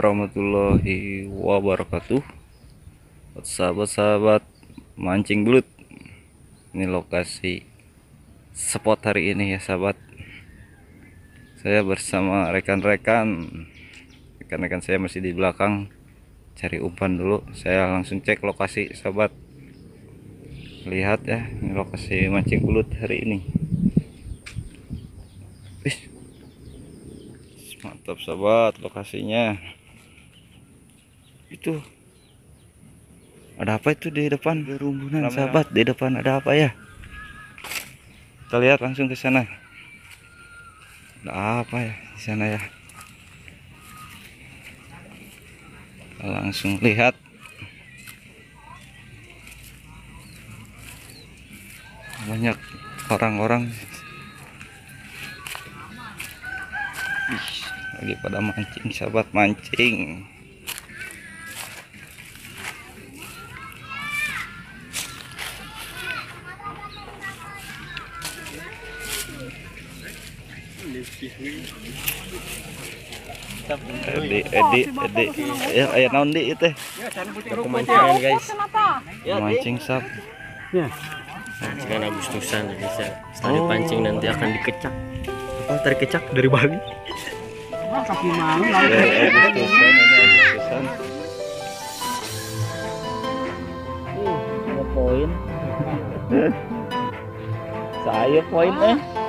warahmatullahi wabarakatuh. Sahabat-sahabat mancing belut. Ini lokasi spot hari ini ya sahabat. Saya bersama rekan-rekan. Rekan-rekan saya masih di belakang. Cari umpan dulu. Saya langsung cek lokasi sahabat. Lihat ya ini lokasi mancing belut hari ini. Wih. mantap sahabat lokasinya itu. Ada apa itu di depan? Kerumunan sahabat di depan ada apa ya? Kita lihat langsung ke sana. Ada apa ya di sana ya? Kita langsung lihat. Banyak orang-orang. Lagi pada mancing sahabat mancing Edi, Edi, Edi, ya, ayo naon di itu, Pemancingan guys, mancing sap. pancingan Agustusan bisa. Setelah dipancing nanti akan dikecak. Apa tarik kecak dari Bali? Ya, Agustusan. Poin. Saya poin eh.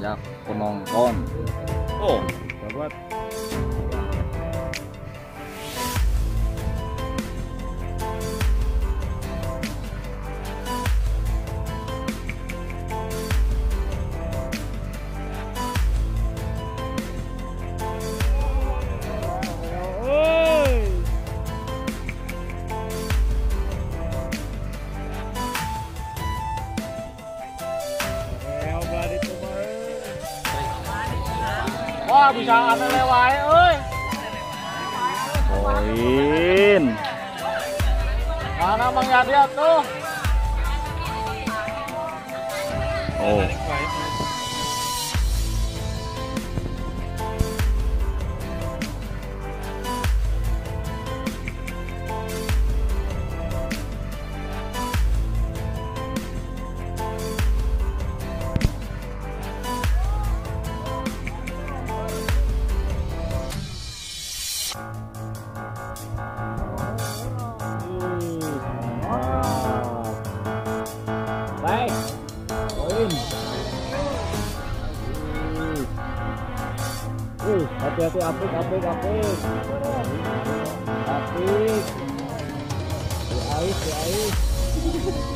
Jak penonton. Oh, sahabat. Wah, bisa ane lewat, euy. Poin. Mana Mang Yadi tuh? Oh. Poin. Uh, hati-hati apik, apik, apik. Apik. Di ais, di ais.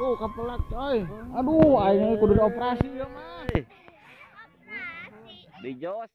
Tuh kepelat coy. Aduh, akhirnya kudu dioperasi ya mah. Di Jos.